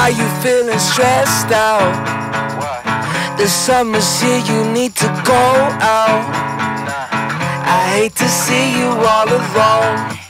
Are you feeling stressed out? The summer's here, you need to go out. I hate to see you all alone.